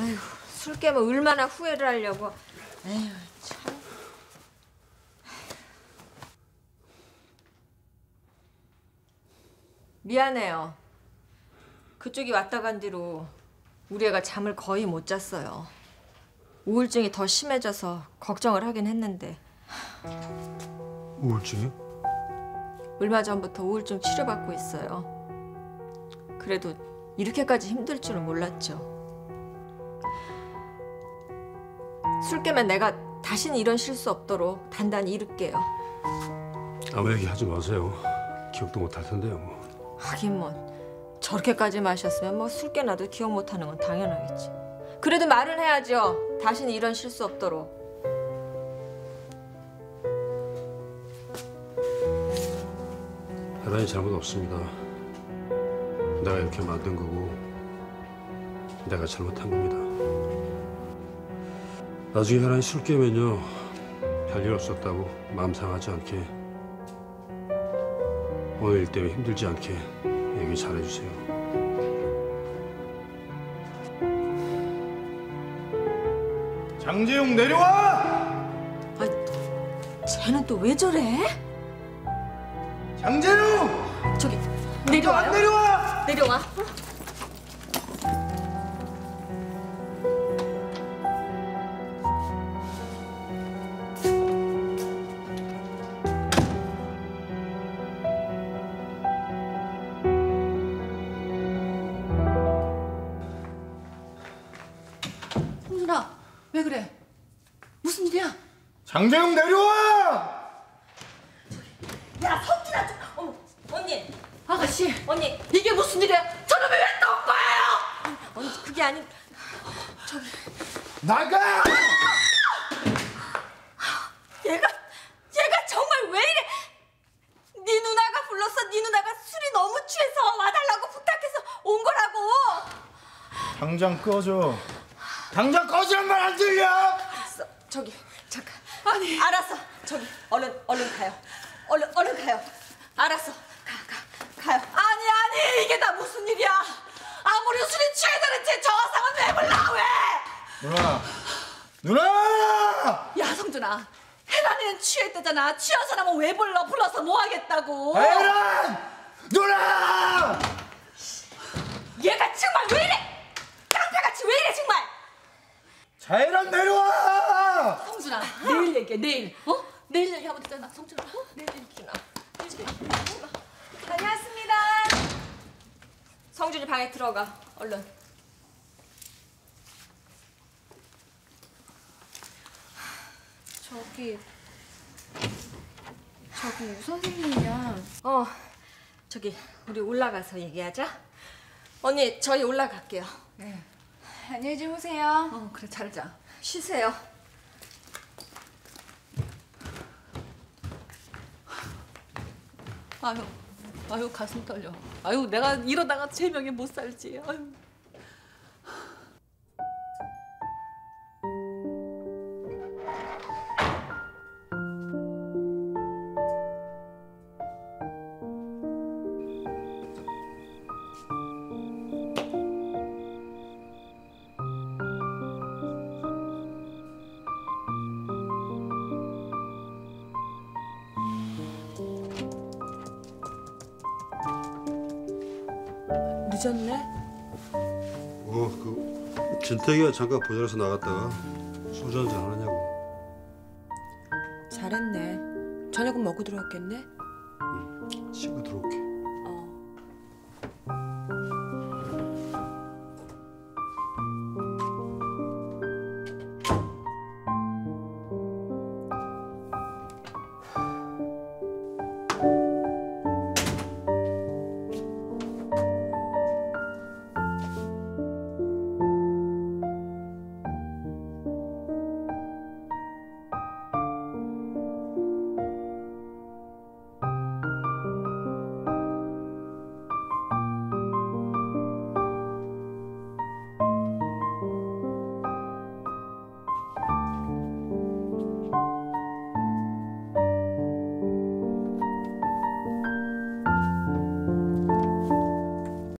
아휴, 술 깨면 얼마나 후회를 하려고. 에휴, 참. 미안해요. 그쪽이 왔다 간 뒤로 우리 애가 잠을 거의 못 잤어요. 우울증이 더 심해져서 걱정을 하긴 했는데 우울증이? 얼마 전부터 우울증 치료받고 있어요. 그래도 이렇게까지 힘들 줄은 몰랐죠. 술 깨면 내가 다신 이런 실수 없도록 단단히 이룰게요. 아무 얘기 하지 마세요. 기억도 못 할 텐데요. 뭐. 하긴 뭐 저렇게까지 마셨으면 뭐 술 깨나도 기억 못하는 건 당연하겠지. 그래도 말을 해야죠. 다신 이런 실수 없도록. 혜란이 잘못 없습니다. 내가 이렇게 만든 거고 내가 잘못한 겁니다. 나중에 혜란이 술 깨면요 별일 없었다고 마음 상하지 않게 오늘 일 때문에 힘들지 않게 얘기 잘해주세요. 장재용 내려와! 아, 쟤는 또 왜 저래? 장재용! 저기 안 내려와요. 내려와! 내려와. 홍 왜 그래? 무슨 일이야? 장재용 내려와! 야, 성진아 좀. 어머, 언니, 아가씨, 언니, 이게 무슨 일이야? 저놈이 왜또온 거예요? 언니 그게 아니. 나가! 얘가 얘가 정말 왜 이래? 네 누나가 불렀어. 네 누나가 술이 너무 취해서 와달라고 부탁해서 온 거라고. 당장 꺼져. 당장 꺼지란 말안 들려! 알았어. 저기 잠깐. 아니. 알았어. 저기 얼른 얼른 가요. 얼른 얼른 가요. 알았어. 가 가 가요. 아니 아니 이게 다 무슨 일이야? 아무리 술이 취해서는지 저 상은 왜 불러 왜? 누나! 누나! 야, 성준아. 혜란이는 취했대잖아. 취한 사람은 왜 불러? 불러서 뭐 하겠다고? 혜란! 누나! 얘가 정말 왜 이래? 깡패같이 왜 이래 정말? 자혜란 내려와! 성준아, 내일 얘기해, 내일. 어? 내일 얘기하면 되잖아, 성준아. 어? 내일 얘기해. 다녀왔습니다. 성준이 방에 들어가. 얼른. 저기 저기 우 선생님이야. 어, 저기 우리 올라가서 얘기하자. 언니, 저희 올라갈게요. 안녕히 주무세요. 어, 그래, 잘 자. 쉬세요. 아유, 아유, 가슴 떨려. 아유, 내가 이러다가 제 명에 못 살지. 아유. 늦었네. 어, 그 진택이가 잠깐 보자라서 나갔다가 소주 한잔 하냐고. 잘했네. 저녁은 먹고 들어왔겠네. 친구 들어올게.